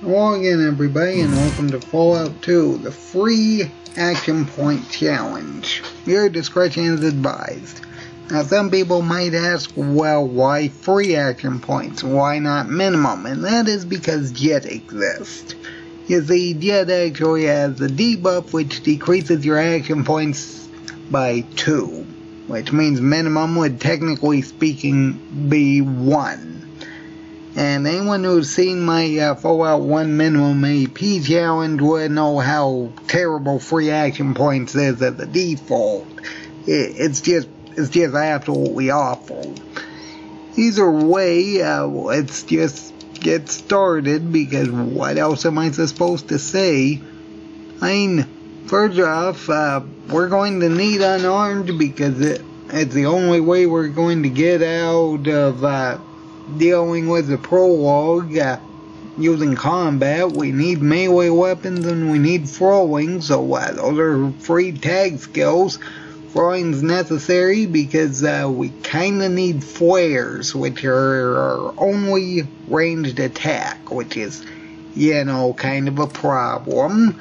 Hello again everybody and welcome to Fallout 2, the free action point challenge. Your discretion is advised. Now some people might ask, well why free action points? Why not minimum? And that is because Jet exists. You see, Jet actually has a debuff which decreases your action points by 2. Which means minimum would technically speaking be 1. And anyone who's seen my uh, Fallout 1 minimum AP challenge would know how terrible free action points is at the default. It, it's just it's just absolutely awful. Either way, uh, let's just get started because what else am I supposed to say? I mean, first off, uh, we're going to need unarmed because it, it's the only way we're going to get out of uh, dealing with the prologue uh, using combat. We need melee weapons and we need throwing, so uh, those are free tag skills. Throwing's necessary because uh, we kinda need flares, which are our only ranged attack, which is, you know, kind of a problem.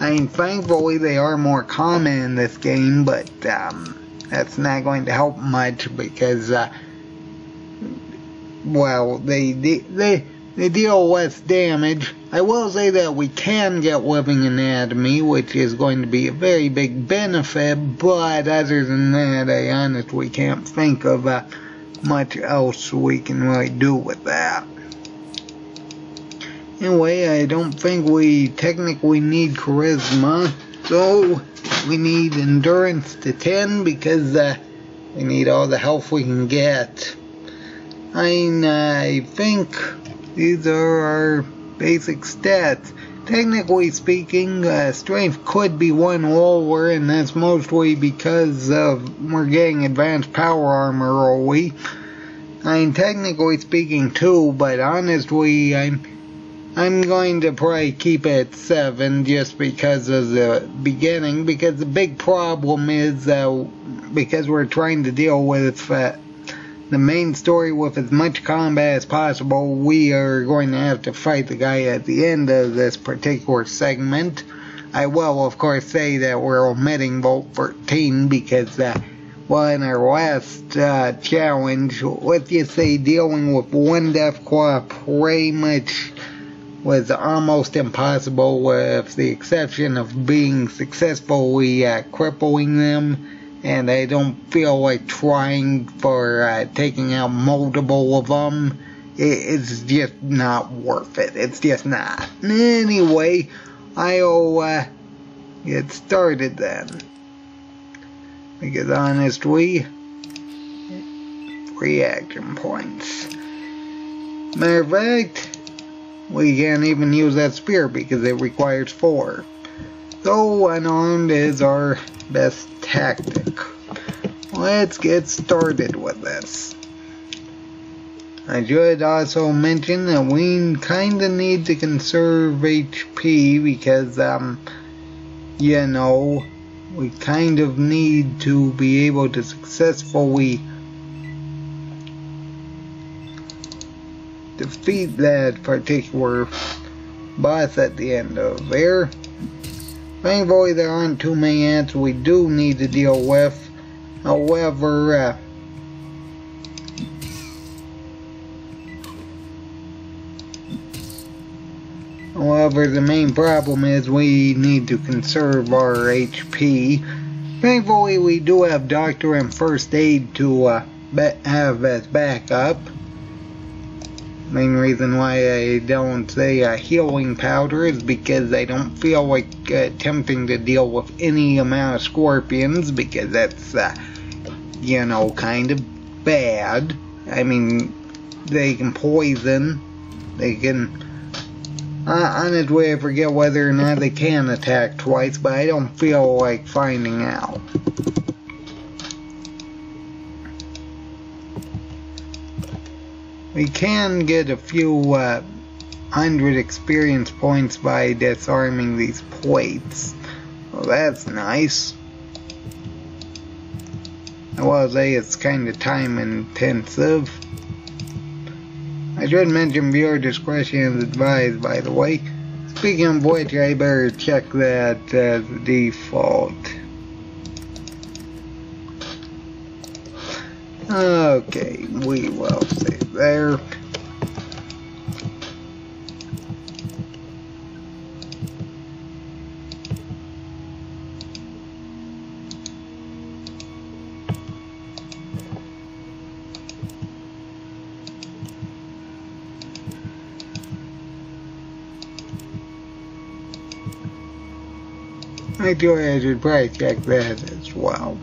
I mean, thankfully they are more common in this game, but um, that's not going to help much because uh, well, they, they, they, deal less damage. I will say that we can get living anatomy, which is going to be a very big benefit, but other than that, I honestly can't think of uh, much else we can really do with that. Anyway, I don't think we technically need charisma, so we need endurance to 10 because uh, we need all the health we can get. I mean, I think these are our basic stats. Technically speaking, uh, strength could be one lower, and that's mostly because of we're getting advanced power armor are we? I mean, technically speaking too, but honestly, I'm I'm going to probably keep it seven just because of the beginning. Because the big problem is uh, because we're trying to deal with uh, the main story with as much combat as possible, we are going to have to fight the guy at the end of this particular segment. I will, of course, say that we're omitting Vault 13 because, uh, well, in our last uh, challenge, let's just say dealing with one Deathclaw pretty much was almost impossible with the exception of being successfully uh, crippling them and I don't feel like trying for uh, taking out multiple of them. It's just not worth it. It's just not. Anyway, I'll uh, get started then. Because honestly, reaction points. Matter of fact, we can't even use that spear because it requires four. So unarmed is our best tactic. Let's get started with this. I should also mention that we kinda need to conserve HP because, um, you know, we kind of need to be able to successfully defeat that particular boss at the end of there. Thankfully, there aren't too many ants we do need to deal with. However, uh, However, the main problem is we need to conserve our HP. Thankfully, we do have doctor and first aid to uh, have as backup. Main reason why I don't say a healing powder is because I don't feel like uh, attempting to deal with any amount of scorpions because that's, uh, you know, kind of bad. I mean, they can poison, they can. Uh, honestly, I forget whether or not they can attack twice, but I don't feel like finding out. We can get a few uh, hundred experience points by disarming these plates. Well, that's nice. I will say it's kind of time intensive. I should mention viewer discretion is advised, by the way. Speaking of which, I better check that as default. Okay, we will save there. I do I should probably check that as well.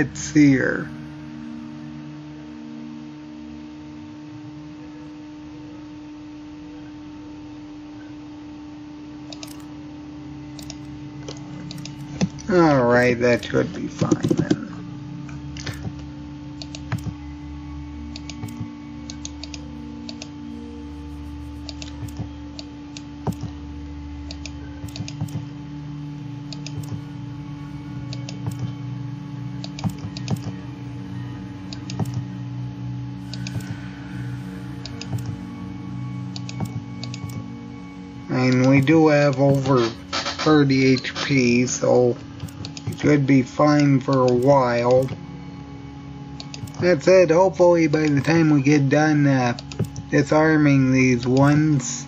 Let's here. Alright, that should be fine then. Do have over 30 HP, so it should be fine for a while. That said, hopefully by the time we get done uh, disarming these ones,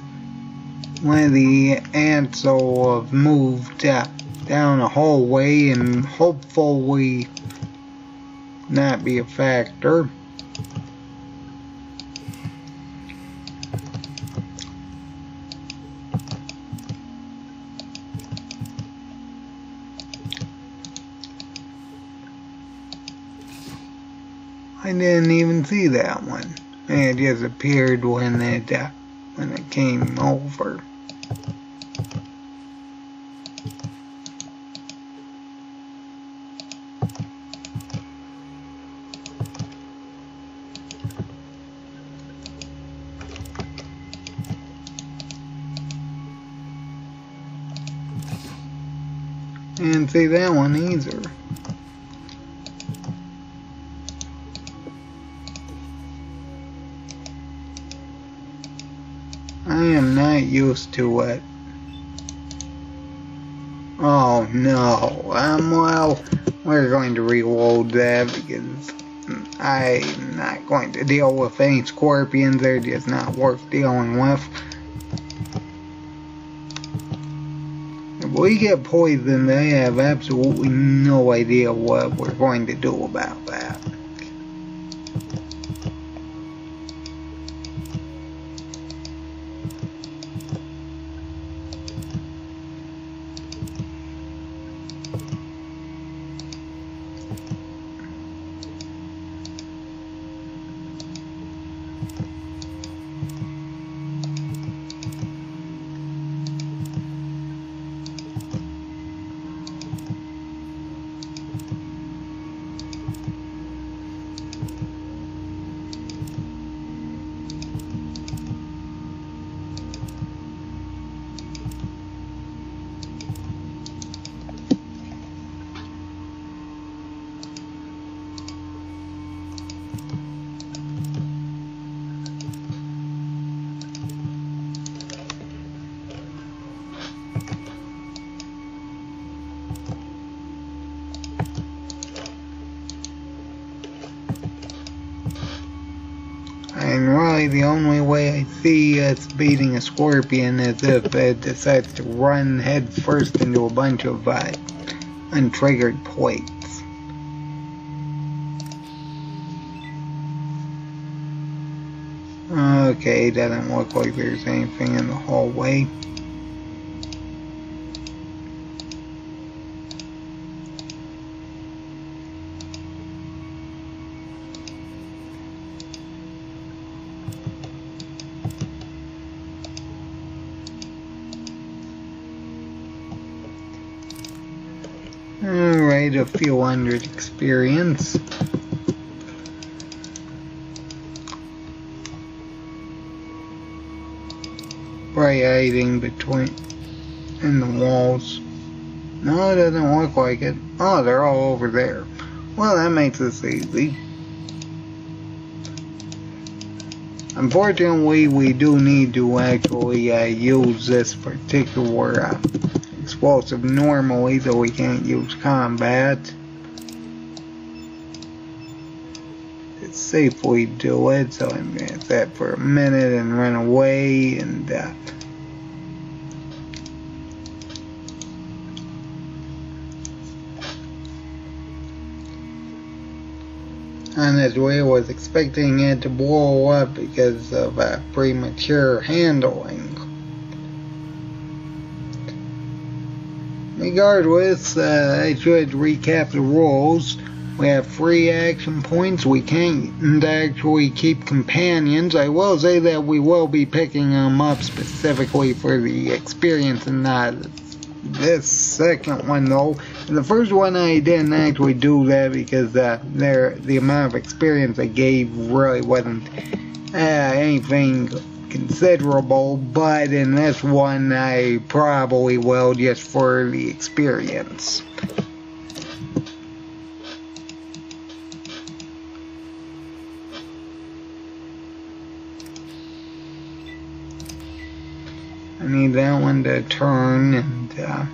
one of the ants will have moved uh, down a hallway and hopefully not be a factor. I didn't even see that one. It just appeared when it uh, when it came over. And see that one either. I am not used to it. Oh no. Um, well, we're going to reload that because I'm not going to deal with any scorpions. They're just not worth dealing with. If we get poisoned, I have absolutely no idea what we're going to do about that. See beating a scorpion as if it decides to run head first into a bunch of uh, untriggered plates. Okay, doesn't look like there's anything in the hallway. A few hundred experience. hiding between in the walls. No, it doesn't look like it. Oh, they're all over there. Well, that makes this easy. Unfortunately, we do need to actually uh, use this particular uh, explosive normally, though we can't use combat. To safely do it, so I'm going to set for a minute and run away and uh, Honestly, I was expecting it to blow up because of uh, premature handling. Regardless, uh, I should recap the rules. We have free action points. We can't actually keep companions. I will say that we will be picking them up specifically for the experience and not this second one though. The first one I didn't actually do that because uh, there the amount of experience I gave really wasn't uh, anything considerable, but in this one I probably will just for the experience. I need that one to turn and uh,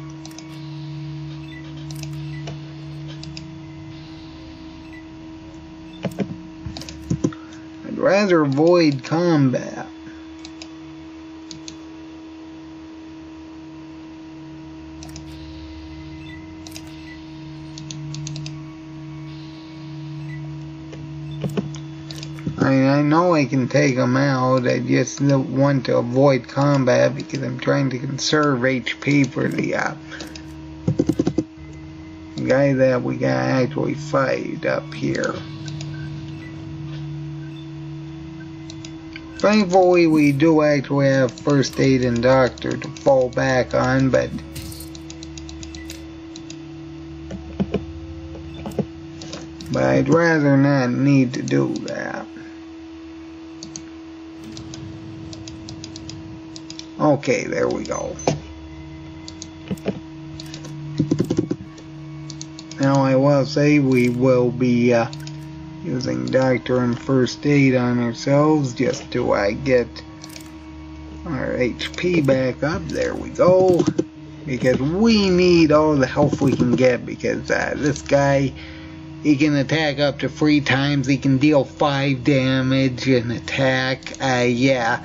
I'd rather avoid combat. Know I can take them out. I just want to avoid combat because I'm trying to conserve HP for the uh, guy that we gotta actually fight up here. Thankfully, we do actually have first aid and doctor to fall back on, but but I'd rather not need to do that. Okay, there we go. Now I will say we will be uh, using doctor and first aid on ourselves just to uh, get our HP back up. There we go. Because we need all the health we can get because uh, this guy he can attack up to three times. He can deal five damage and attack. Uh, yeah.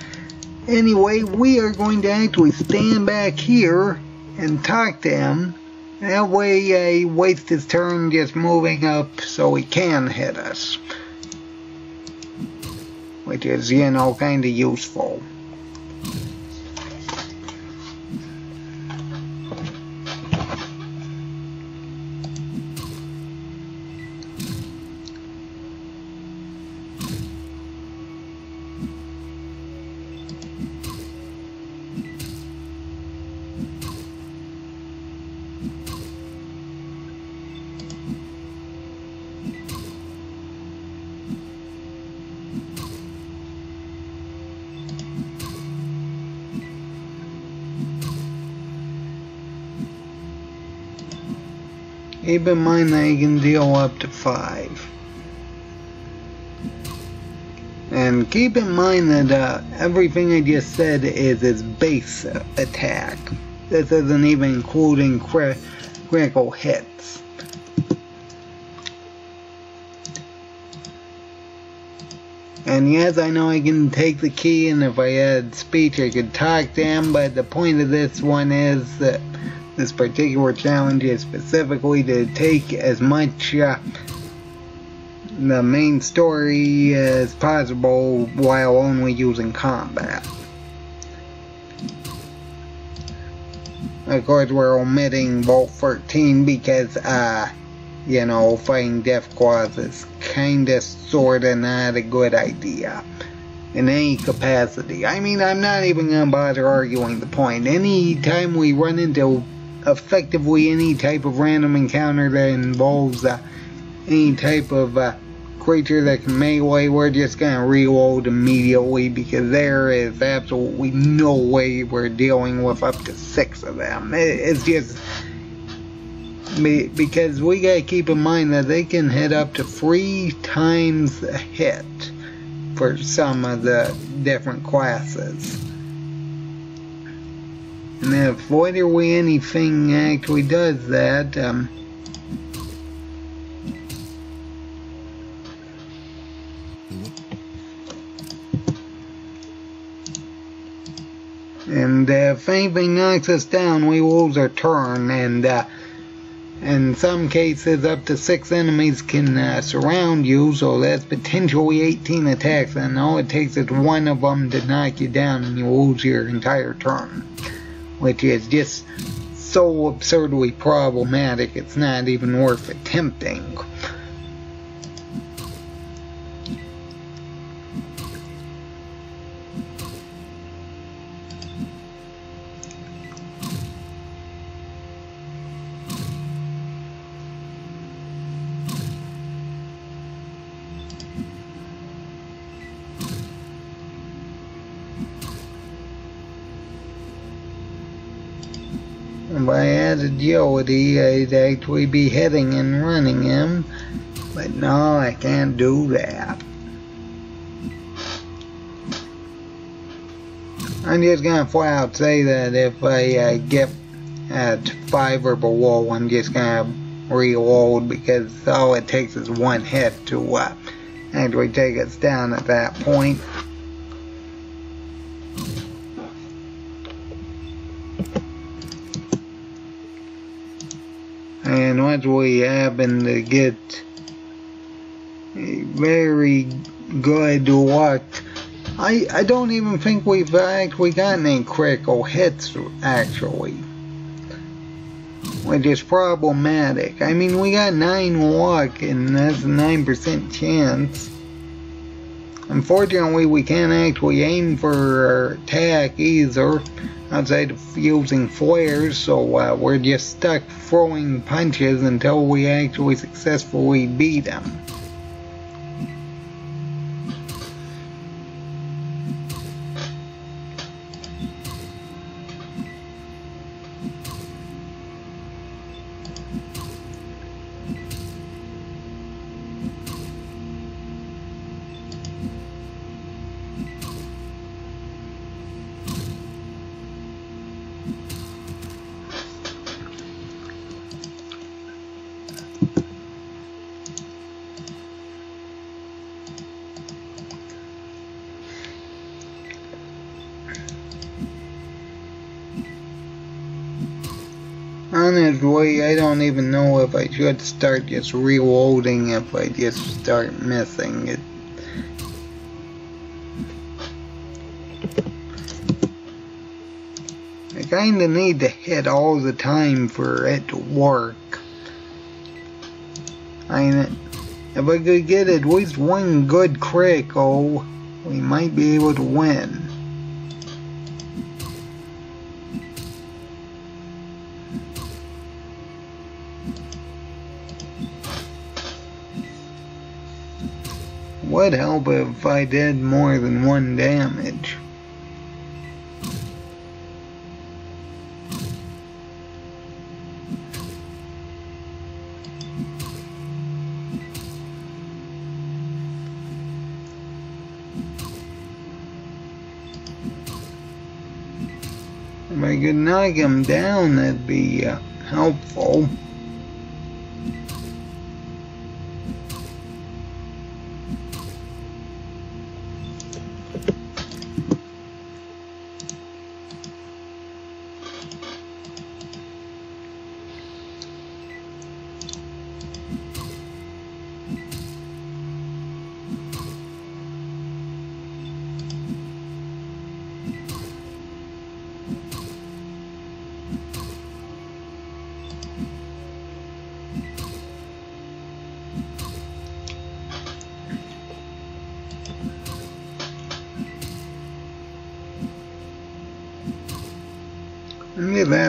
Anyway, we are going to actually stand back here and talk to him. That way uh, he wastes his turn just moving up so he can hit us. Which is, you know, kind of useful. Keep in mind that you can deal up to 5. And keep in mind that uh, everything I just said is his base attack. This isn't even including crit critical hits. And yes, I know I can take the key, and if I had speech, I could talk to him, but the point of this one is that this particular challenge is specifically to take as much uh, the main story as possible while only using combat. Of course, we're omitting Vault 13 because, uh, you know, fighting Deathclaws is kinda sorta not a good idea. In any capacity. I mean, I'm not even gonna bother arguing the point. Any time we run into effectively any type of random encounter that involves uh, any type of uh, creature that can melee, we're just gonna reload immediately because there is absolutely no way we're dealing with up to six of them. It's just because we gotta keep in mind that they can hit up to three times a hit for some of the different classes. And if literally anything actually does that, um, and uh, if anything knocks us down, we lose our turn, and uh, in some cases up to six enemies can uh, surround you, so that's potentially 18 attacks, and all it takes is one of them to knock you down and you lose your entire turn, which is just so absurdly problematic it's not even worth attempting. Had agility, I'd actually be hitting and running him. But no, I can't do that. I'm just gonna flat out say that if I uh, get at 5 or below, I'm just gonna reload because all it takes is one hit to uh, actually take us down at that point. And once we happen to get a very good luck, I, I don't even think we've actually gotten any critical hits, actually. Which is problematic. I mean, we got 9 luck, and that's a 9% chance. Unfortunately, we can't actually aim for attack either outside of using flares, so uh, we're just stuck throwing punches until we actually successfully beat them. Honestly, I don't even if I should start just reloading if I just start missing it. I kinda need to hit all the time for it to work. I if I could get at least one good critical, oh, we might be able to win. Would help if I did more than one damage. If I could knock him down, that'd be uh, helpful.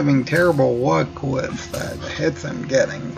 Having terrible luck with uh, the hits I'm getting.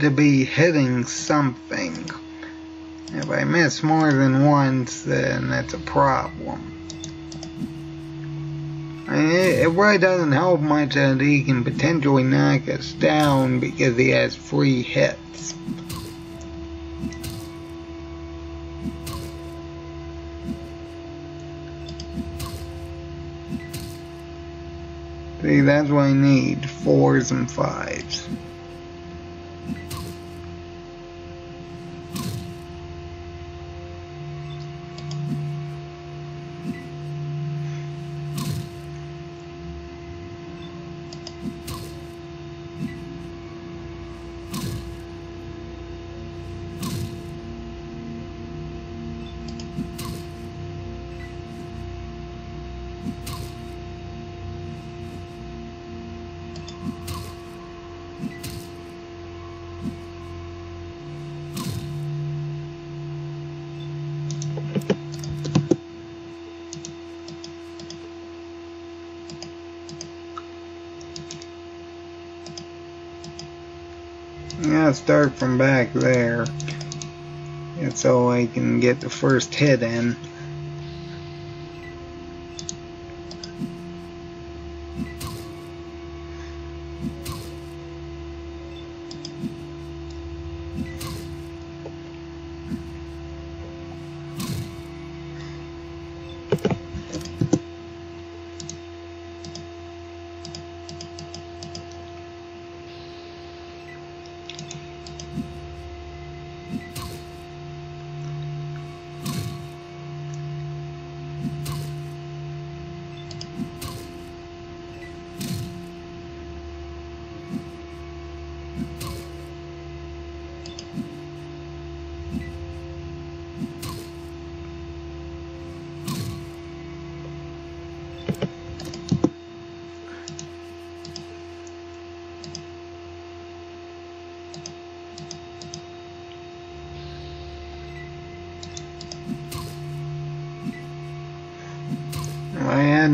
To be hitting something. If I miss more than once, then that's a problem. it, it really doesn't help much that he can potentially knock us down because he has free hits. See, that's what I need, fours and fives. Start from back there. And so I can get the first hit in.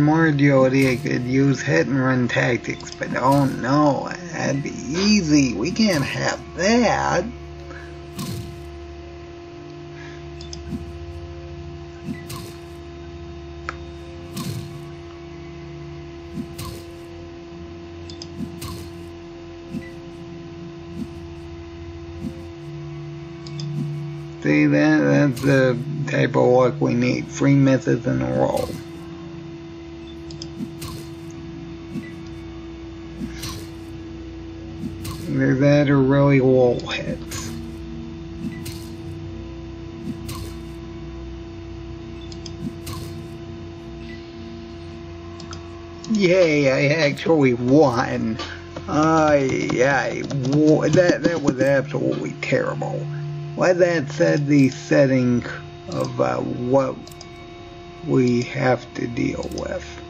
More agility, I could use hit and run tactics, but oh no, that'd be easy. We can't have that. See, that, that's the type of luck we need. Three misses in a row. Either that or really wall hits. Yay, I actually won. I, I, that, that was absolutely terrible. With that said, the setting of uh, what we have to deal with.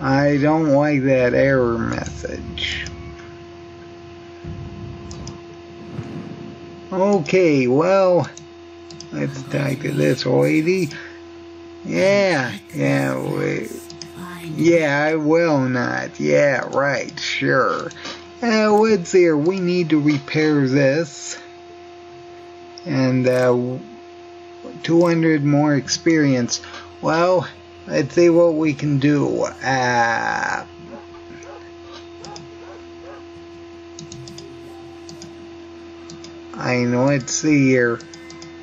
I don't like that error message. Okay, well, let's talk to this lady. Yeah, yeah, yeah, I will not. Yeah, right, sure. Uh, see here, we need to repair this. And, uh, 200 more experience. Well, Let's see what we can do. Uh, I know, let's see here.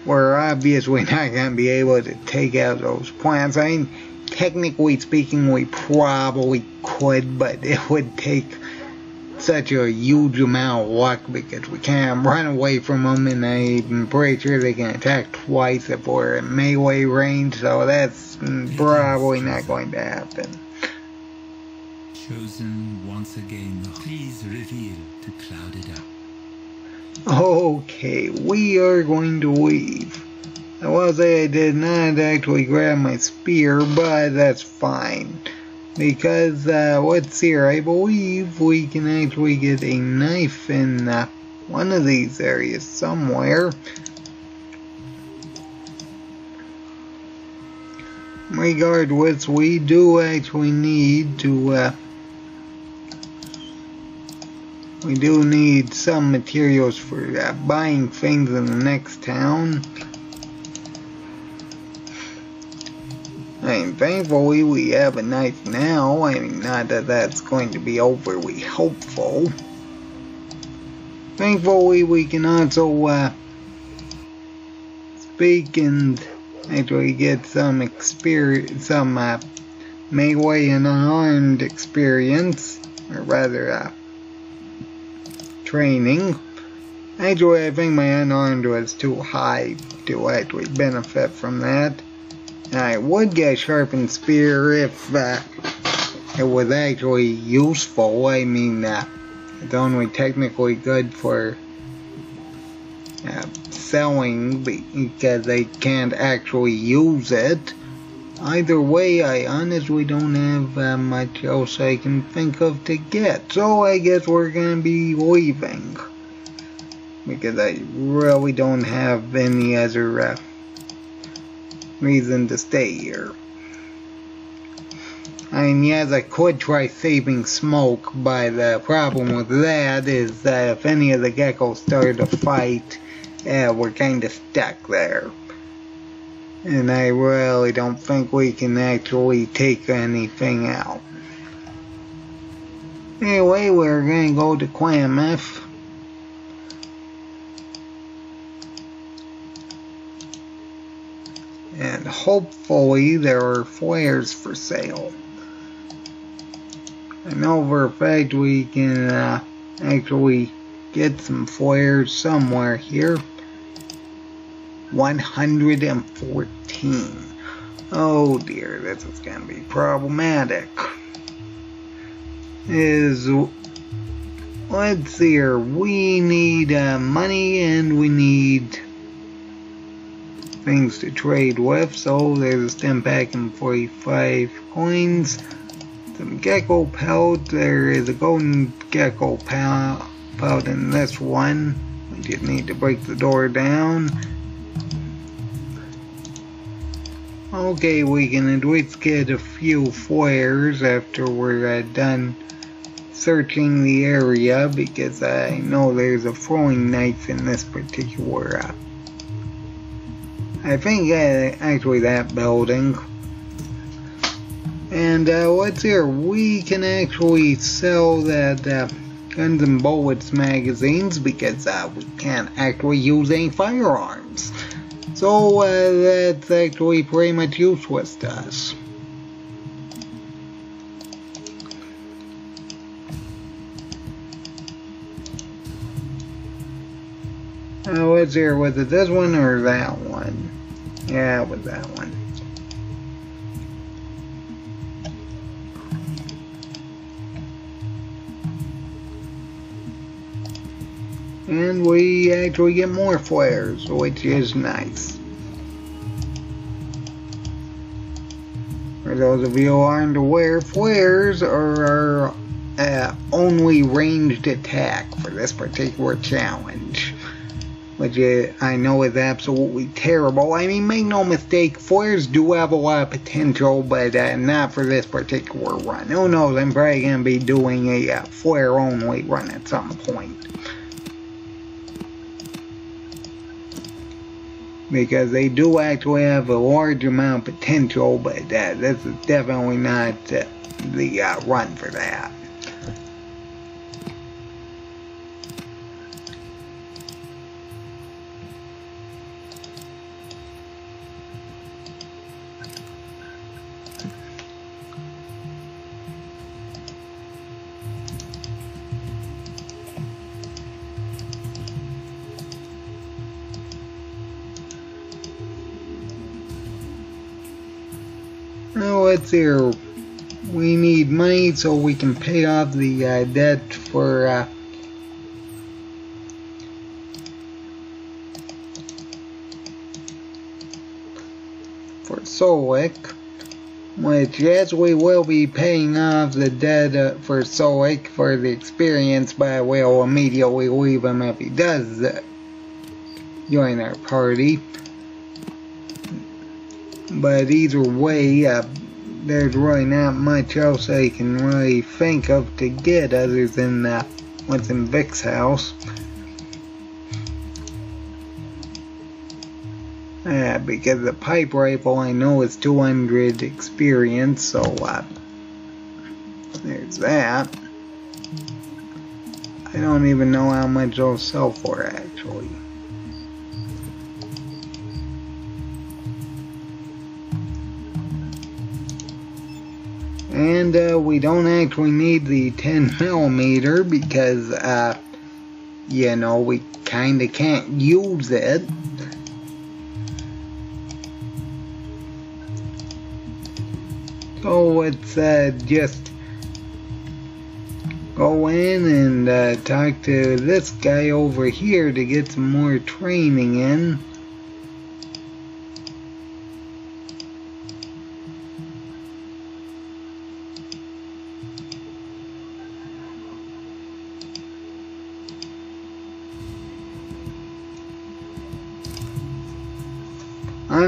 We're obviously not going to be able to take out those plants. I mean, technically speaking, we probably could, but it would take such a huge amount of luck because we can't run away from them, and I'm pretty sure they can attack twice if we're in melee range, so that's probably not going to happen. Chosen once again, please reveal to cloud it up. Okay, we are going to leave. I will say I did not actually grab my spear, but that's fine. Because, uh, what's here? I believe we can actually get a knife in uh, one of these areas somewhere. Regardless, we do actually need to, uh, we do need some materials for uh, buying things in the next town. I mean, thankfully we have a knife now. I mean, not that that's going to be overly hopeful. Thankfully we can also uh, speak and actually get some experience, some uh, melee and unarmed experience, or rather, uh, training. Actually, I think my unarmed was too high to actually benefit from that. I would get sharpened spear if uh, it was actually useful. I mean, uh, it's only technically good for uh, selling because they can't actually use it. Either way, I honestly don't have uh, much else I can think of to get. So I guess we're going to be leaving. Because I really don't have any other uh, reason to stay here. I mean, yes, I could try saving smoke, but the problem with that is that if any of the geckos start to fight, yeah, we're kind of stuck there. And I really don't think we can actually take anything out. Anyway, we're gonna go to Klamath. and hopefully there are flares for sale. I know for a fact we can uh, actually get some flares somewhere here. 114. Oh dear, this is going to be problematic. Is let's see here. We need uh, money and we need things to trade with. So there's a Stimpak and 45 coins. Some gecko pelt. There is a golden gecko pelt in this one. We just need to break the door down. Okay, we can at least get a few flares after we're uh, done searching the area because I know there's a throwing knife in this particular uh, I think uh, actually that building. And uh, what's here? We can actually sell that uh, guns and bullets magazines because uh, we can't actually use any firearms. So uh, that's actually pretty much useless to us. Uh, here? Was it this one or that one? Yeah, with that one. And we actually get more flares, which is nice. For those of you who aren't aware, flares are our uh, only ranged attack for this particular challenge which I know is absolutely terrible. I mean, make no mistake, flares do have a lot of potential, but uh, not for this particular run. Who knows, I'm probably going to be doing a uh, flare-only run at some point. Because they do actually have a large amount of potential, but uh, this is definitely not uh, the uh, run for that. Now We need money so we can pay off the uh, debt for uh, for Sulik, which yes, we will be paying off the debt uh, for Sulik for the experience, but we'll immediately leave him if he does uh, join our party. But either way, uh, there's really not much else I can really think of to get other than uh, what's in Vic's house. Yeah, because the pipe rifle I know is 200 experience, so there's that. I don't even know how much they'll sell for actually. And uh, we don't actually need the 10 millimeter because, uh, you know, we kinda can't use it. So let's uh, just go in and uh, talk to this guy over here to get some more training in.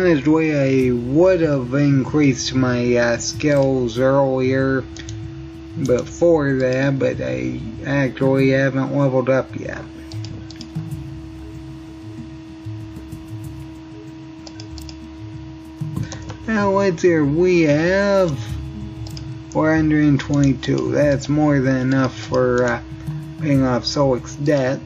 Honestly, I would have increased my uh, skills earlier before that, but I actually haven't leveled up yet. Now let's see we have 422. That's more than enough for uh, paying off Sulik's debt.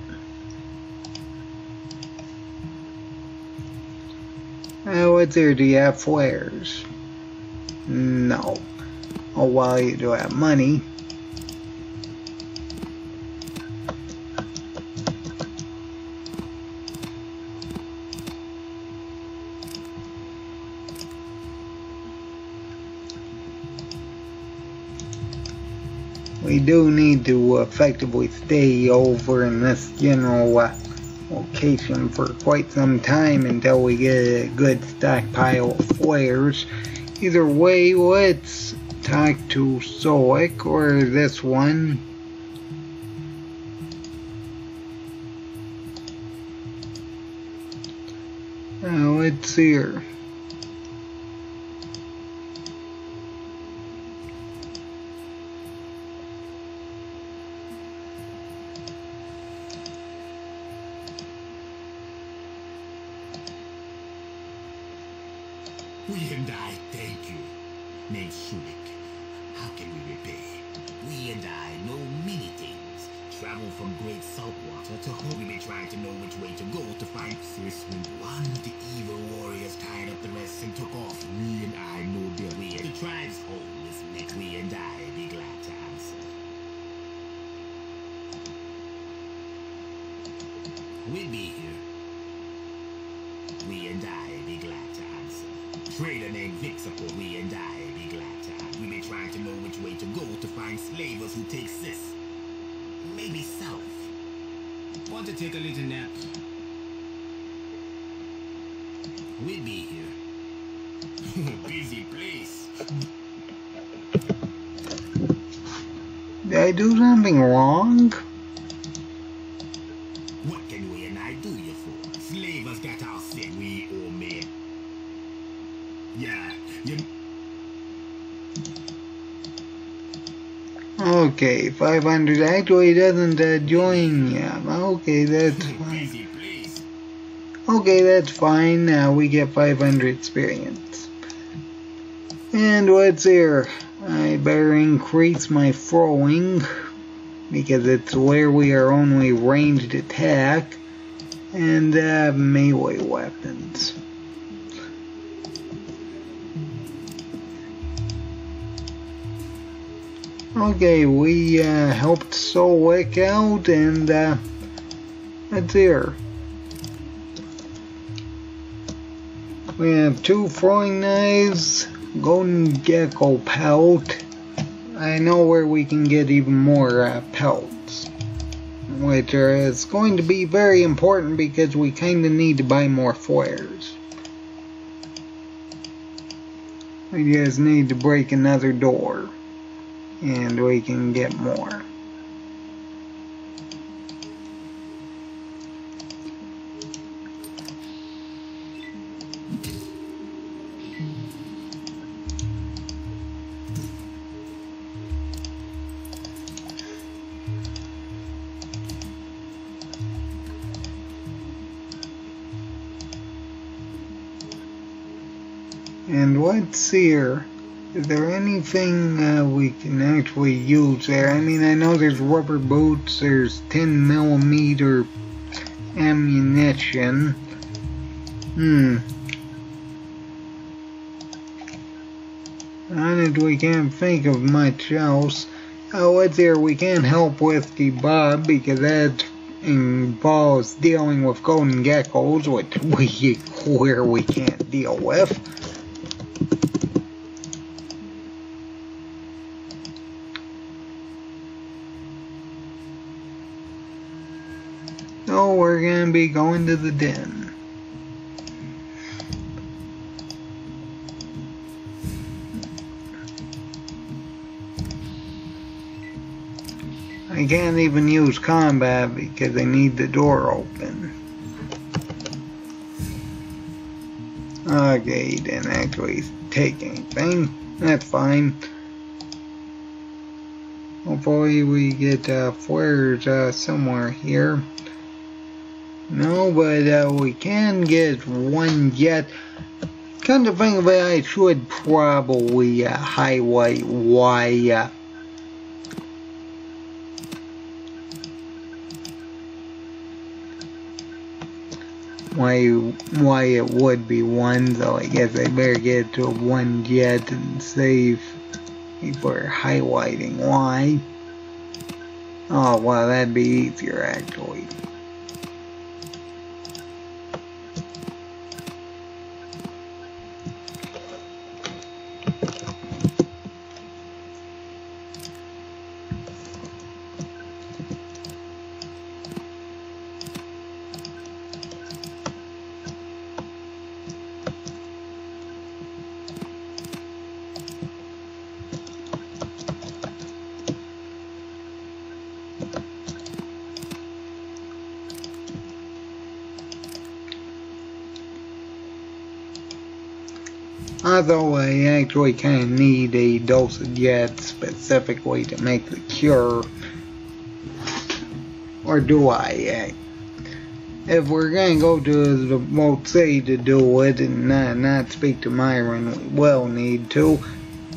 Uh, what's there? Do you have flares? No. Oh, well, you do have money. We do need to effectively stay over in this general uh, location for quite some time until we get a good stockpile of flares. Either way, let's talk to Sulik or this one. Uh, let's see here. We and I thank you, named Sulik. How can we repay? We and I know many things. Travel from great saltwater to home. We be trying to know which way to go to find sis when one of the evil warriors tied up the rest and took off. We and I know their way. The tribe's home is next. We and I be glad to answer. We'll be here. We and I be glad to answer. Trader named Vic support we and I be glad to have. We be trying to know which way to go to find slavers who take sis. Maybe south. Want to take a little nap? We'll be here. Busy place. Did I do something wrong? What can we and I do you for? Slavers got our sin, we old men. Yeah, you Okay, 500 actually doesn't uh, join yeah. Okay, that's fine. Okay, that's fine. Now we get 500 experience. And what's here? I better increase my throwing because it's where we are only ranged attack and uh, melee weapons. Okay, we uh, helped Sulik out and uh, that's here. We have two throwing knives, golden gecko pelt. I know where we can get even more uh, pelts, which is going to be very important because we kind of need to buy more flares. We just need to break another door, and we can get more. And let's see here. Is there anything uh, we can actually use there? I mean, I know there's rubber boots, there's 10 millimeter ammunition. Hmm. Honest, we can't think of much else. Oh, what's here? We can't help with the Bob because that involves dealing with golden geckos, which we where we can't deal with. So we're gonna be going to the den. I can't even use combat because I need the door open. Okay, didn't actually take anything. That's fine. Hopefully we get uh, flares uh, somewhere here. No, but uh, we can get one jet. Kind of think of it, I should probably uh, highlight why uh, why why it would be one, so I guess I better get to one jet and save before highlighting why. Oh, well, that'd be easier actually. I actually kind of need a dosage of jet specifically to make the cure. Or do I? If we're gonna go to the City to do it and not, not speak to Myron, we will need to.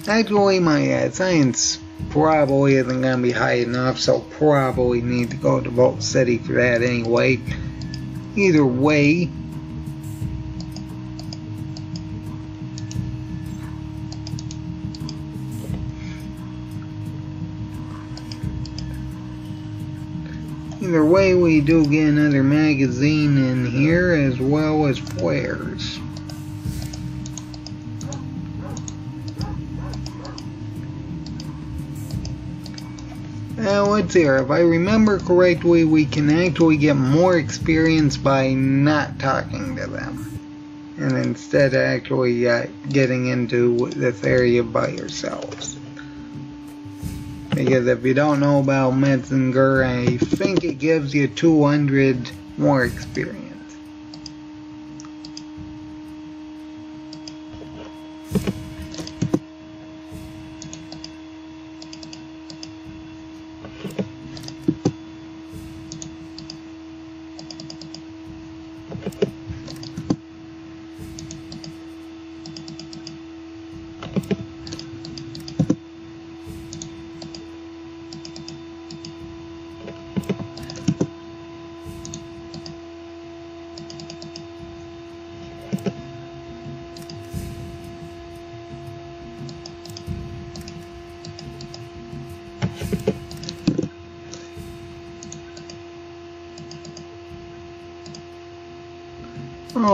Actually, my uh, science probably isn't gonna be high enough, so probably need to go to Vault City for that anyway. Either way, Either way, we do get another magazine in here as well as flares. Now let's see If I remember correctly, we can actually get more experience by not talking to them. And instead actually uh, getting into this area by yourselves. Because if you don't know about Metzger, I think it gives you 200 more experience.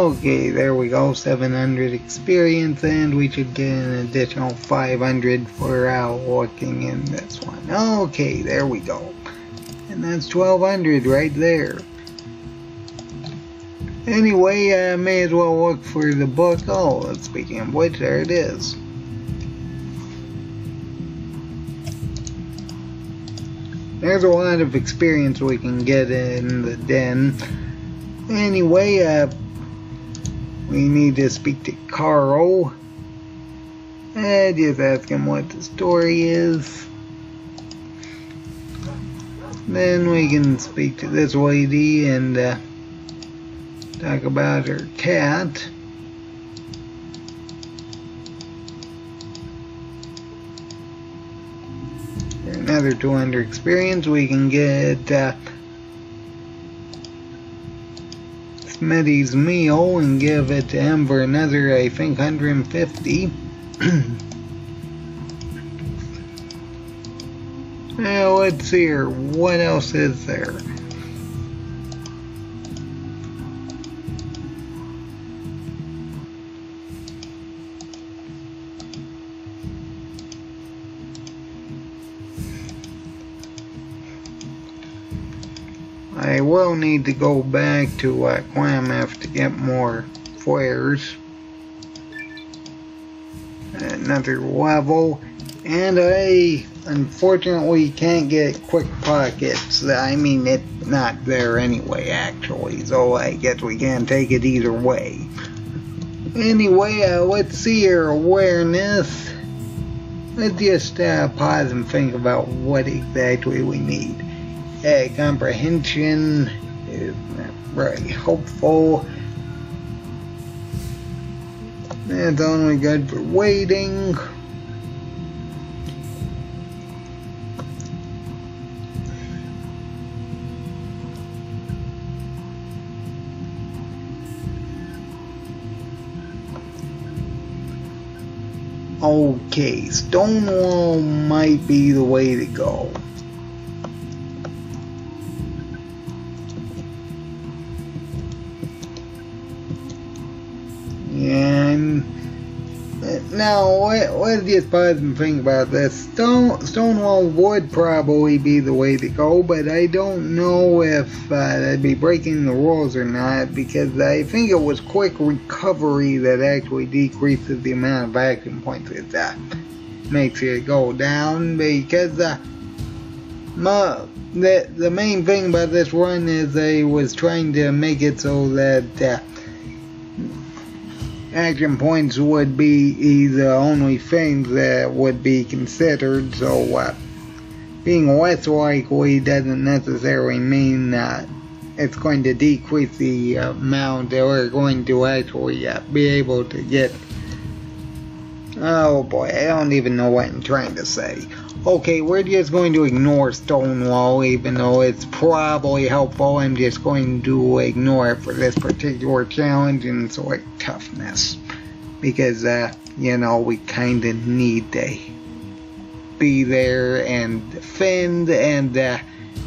Okay, there we go, 700 experience, and we should get an additional 500 for uh, walking in this one. Okay, there we go. And that's 1200 right there. Anyway, I may as well look for the book. Oh, speaking of which, there it is. There's a lot of experience we can get in the den. Anyway, uh, we need to speak to Carl. I just ask him what the story is. Then we can speak to this lady and uh, talk about her cat. Another 200 experience. We can get uh, Smitty's meal and give it to him for another, I think, 150. now let's see here. What else is there? Will need to go back to uh, to get more flares. Another level. And I unfortunately can't get quick pockets. I mean, it's not there anyway, actually. So I guess we can't take it either way. Anyway, uh, let's see your awareness. Let's just uh, pause and think about what exactly we need uh, comprehension very helpful. It's only good for waiting. Okay, Stonewall might be the way to go. Now, let, let's just pause and think about this. Stone, Stonewall would probably be the way to go, but I don't know if uh, that'd be breaking the rules or not, because I think it was quick recovery that actually decreases the amount of action points it uh, makes it go down, because uh, my, the, the main thing about this run is I was trying to make it so that uh, action points would be the only things that would be considered, so uh, being less likely doesn't necessarily mean that it's going to decrease the amount that we're going to actually uh, be able to get. Oh boy, I don't even know what I'm trying to say. Okay, we're just going to ignore Stonewall, even though it's probably helpful. I'm just going to ignore it for this particular challenge and select toughness. Because, uh, you know, we kind of need to be there and defend, and uh,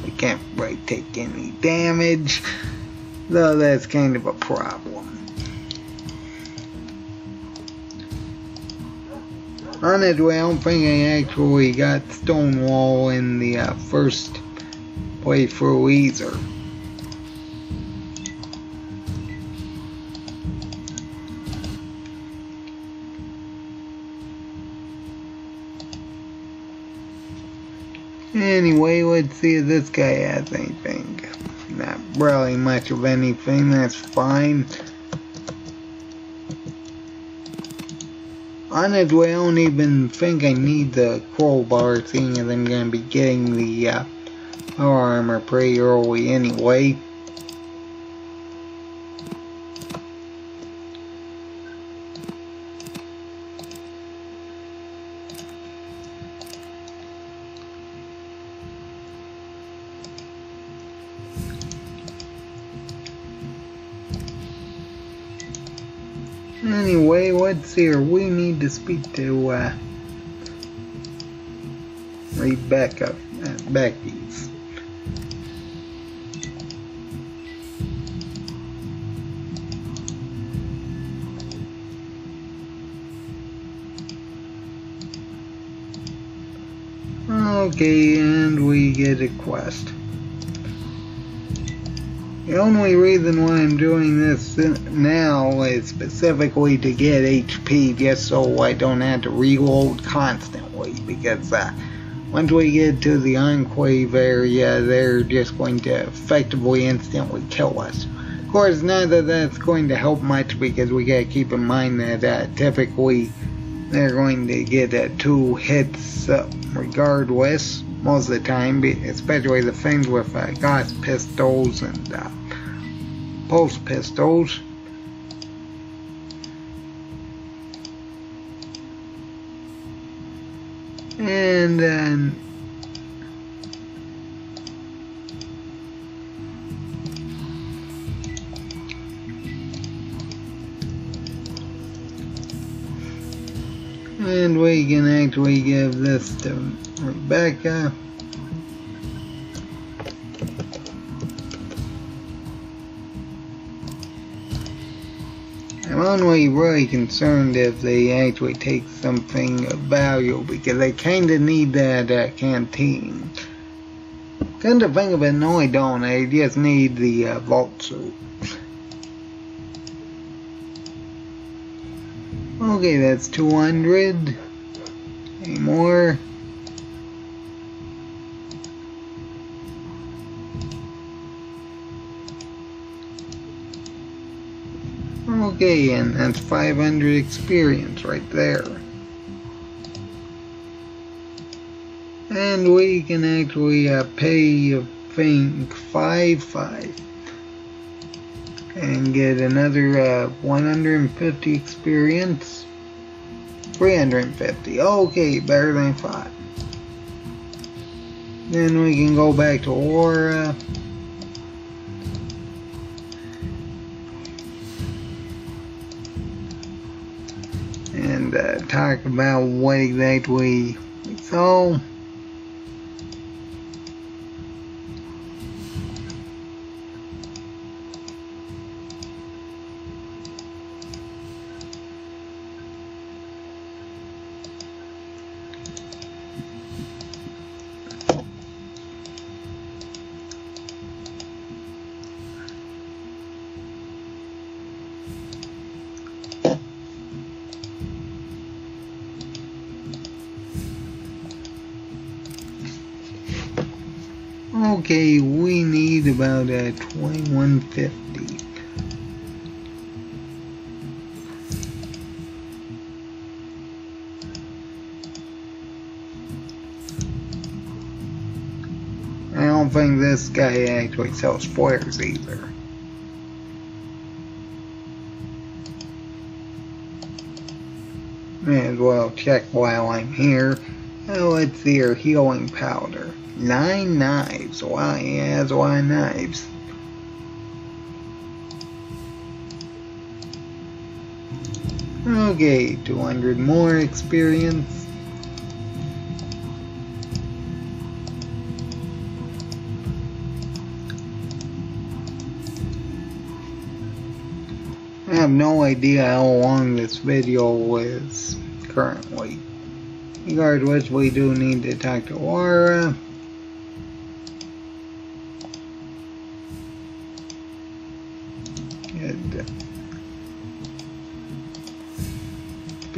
we can't really take any damage. Though that's kind of a problem. On it, I don't think I actually got Stonewall in the uh, first playthrough either. Anyway, let's see if this guy has anything. Not really much of anything, that's fine. Honestly, I don't even think I need the crowbar, thing as I'm going to be getting the uh, power armor pretty early anyway. Anyway, what's here? We need to speak to uh, Rebecca, uh, Becky's. Okay, and we get a quest. The only reason why I'm doing this now is specifically to get HP just so I don't have to reload constantly because uh, once we get to the Enclave area they're just going to effectively instantly kill us. Of course none of that's going to help much because we gotta keep in mind that uh, typically they're going to get uh, two hits uh, regardless most of the time, especially the things with uh, gas pistols and uh, pulse pistols. And then And we can actually give this to Rebecca. Only really concerned if they actually take something of value because they kinda need that uh, canteen. Come to think of it, no I don't, I just need the uh, vault suit. Okay, that's 200. Any more? Okay, and that's 500 experience right there. And we can actually uh, pay, I think, 5 5 and get another uh, 150 experience. 350. Okay, better than 5. Then we can go back to Aura. Uh, talk about what exactly we saw. Okay, we need about uh, 2150. I don't think this guy actually sells flares either. May as well check while I'm here. Oh, let's see your healing powder. Nine knives. Why has of knives. Okay, 200 more experience. I have no idea how long this video is currently. Regardless, we do need to talk to Lara. And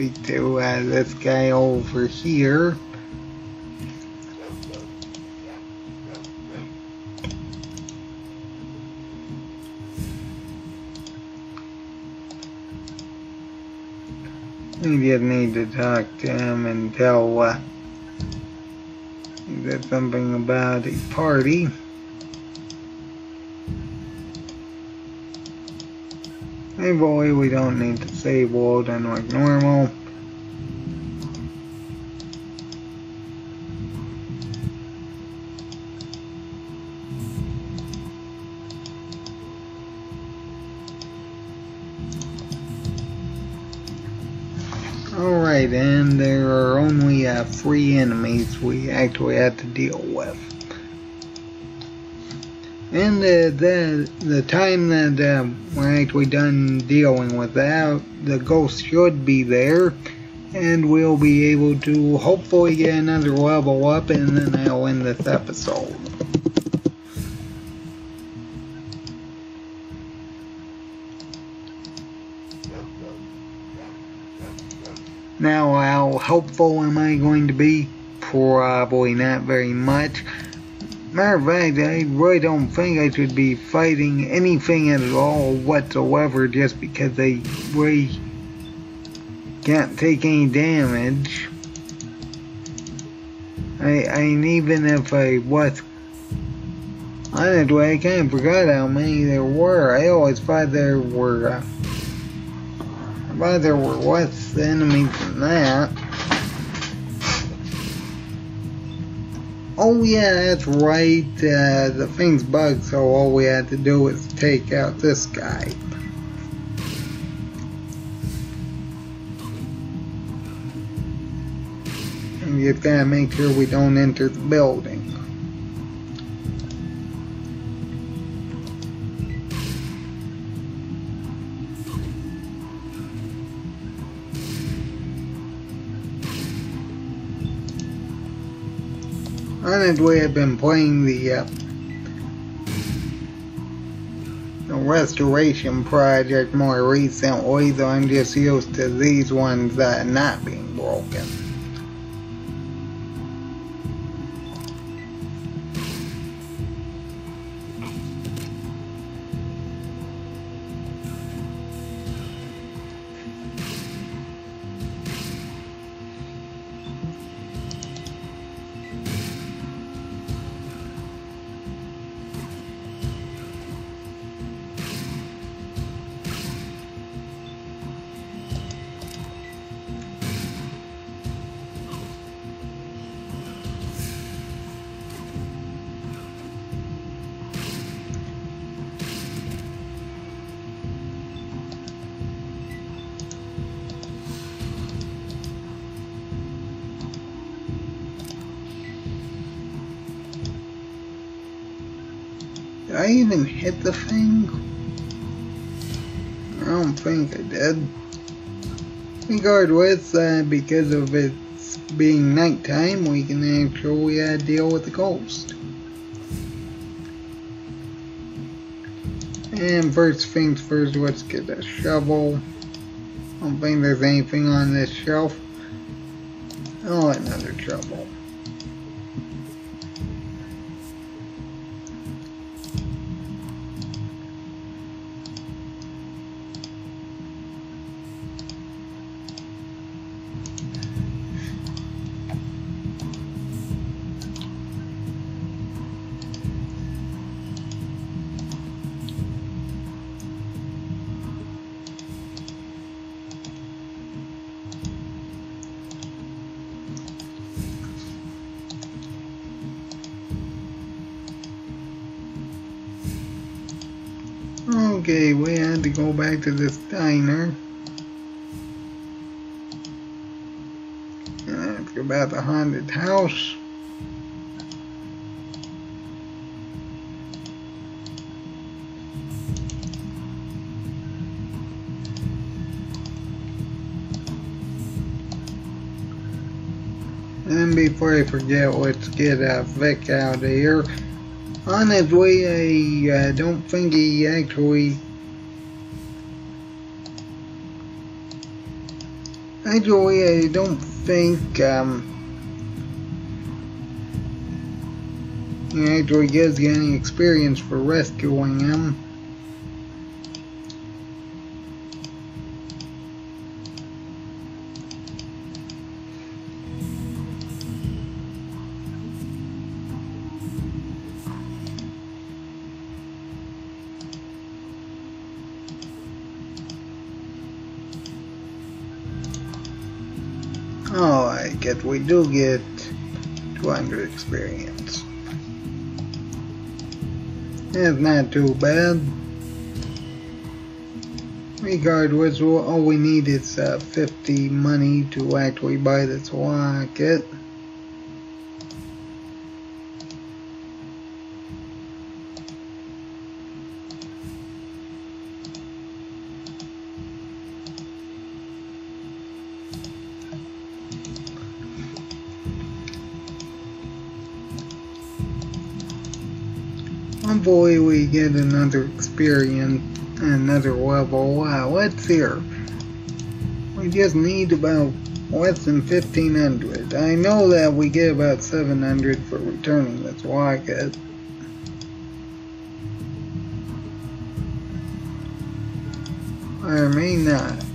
speak to uh, this guy over here. Just need to talk to him and tell uh, that something about a party. Hey boy, we don't need to save and like normal. Alright, and there are only uh, three enemies we actually have to deal with. And uh, the the time that uh, we're actually done dealing with that, the ghost should be there, and we'll be able to hopefully get another level up, and then I'll end this episode. Now, how helpful am I going to be? Probably not very much. Matter of fact, I really don't think I should be fighting anything at all whatsoever just because I really can't take any damage. I, I mean, even if I was honestly, I kind of forgot how many there were. I always thought there were. Uh, I thought there were less enemies than that. Oh yeah, that's right. Uh, the thing's bugged, so all we had to do was take out this guy. We just gotta make sure we don't enter the building. I've been playing the uh, the restoration project more recently, though I'm just used to these ones uh, not being broken. I even hit the thing? I don't think I did. Regardless, uh, because of it being nighttime, we can actually uh, deal with the ghost. And first things first, let's get a shovel. I don't think there's anything on this shelf. Oh, another shovel. To this diner. Ask about the haunted house. And before I forget, let's get uh, Vic out of here on his way, I uh, don't think he actually. Actually, I don't think um, actually gives you any experience for rescuing him. We do get 200 experience. That's not too bad. Regardless, all we need is uh, 50 money to actually buy this rocket. Hopefully we get another experience, another level. Wow, let's. We just need about less than 1500. I know that we get about 700 for returning that's why I rocket. Or may not.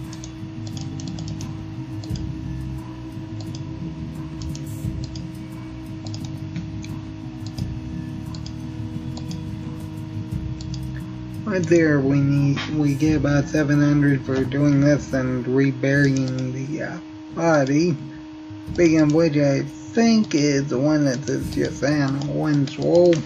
Right there, we need we get about 700 for doing this and reburying the uh, body. Speaking of which, I think is the one that says just Anna Winslow. Okay,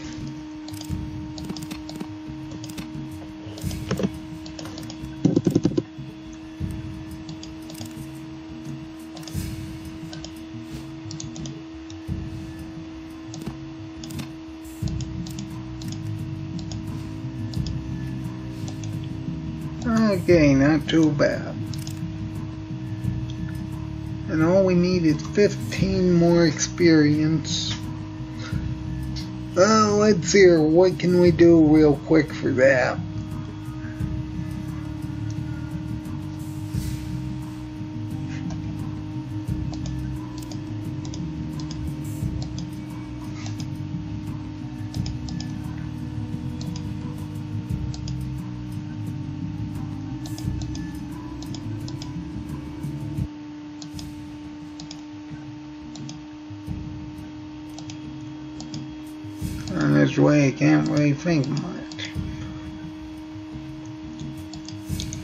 not too bad. And all we need is 15 more experience. Uh, let's see here. What can we do real quick for that? Can't really think much.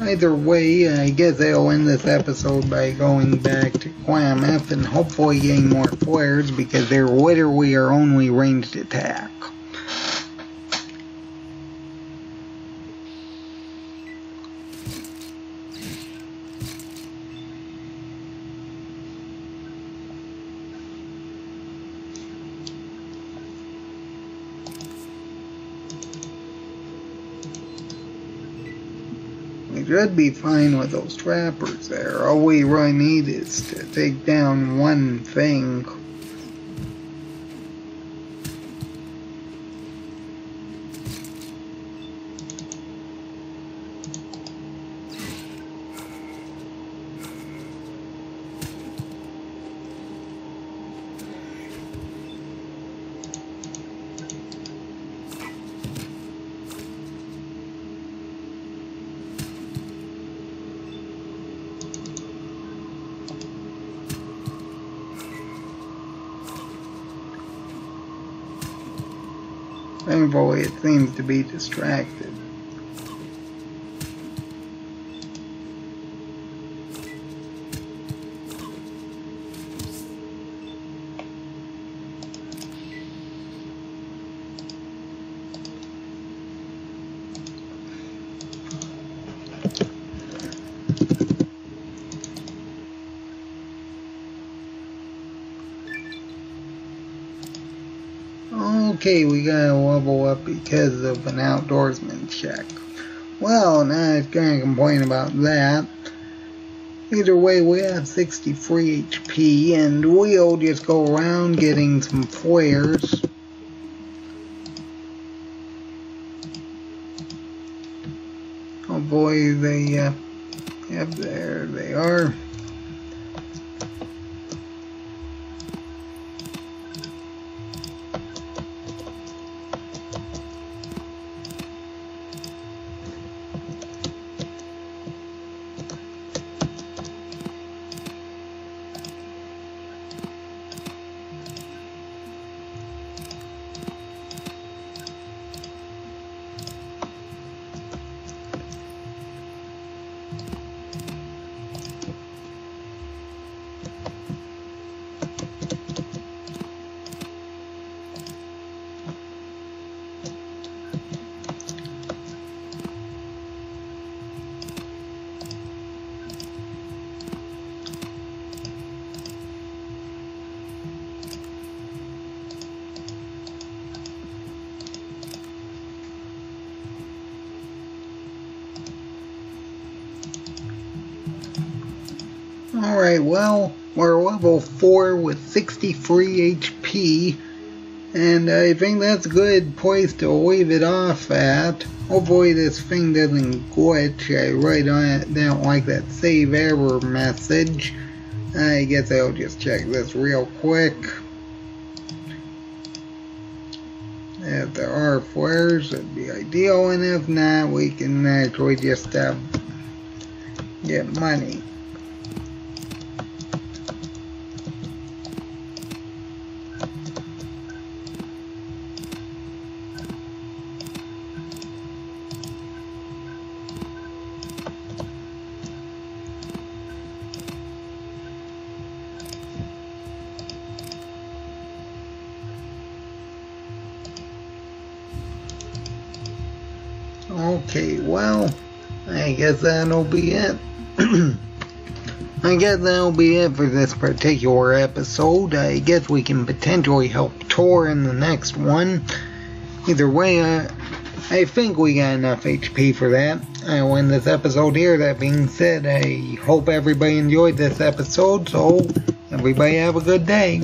Either way, I guess I'll end this episode by going back to Klamath and hopefully getting more flares because they're literally our only ranged attack. We should be fine with those trappers there. All we really need is to take down one thing. Thankfully, it seems to be distracted. Okay, we gotta level up because of an outdoorsman check. Well, now I gonna complain about that. Either way, we have 63 HP, and we'll just go around getting some flares. Hopefully they, uh, yep, there they are. Well, we're level 4 with 63 HP, and I think that's a good place to leave it off at. Hopefully this thing doesn't glitch. I really don't, don't like that save error message. I guess I'll just check this real quick. If there are flares, it'd be ideal, and if not, we can actually just uh, get money. Okay, well, I guess that'll be it. I guess that'll be it for this particular episode. I guess we can potentially help Torr in the next one. Either way, uh, I think we got enough HP for that. I will end this episode here. That being said, I hope everybody enjoyed this episode, so everybody have a good day.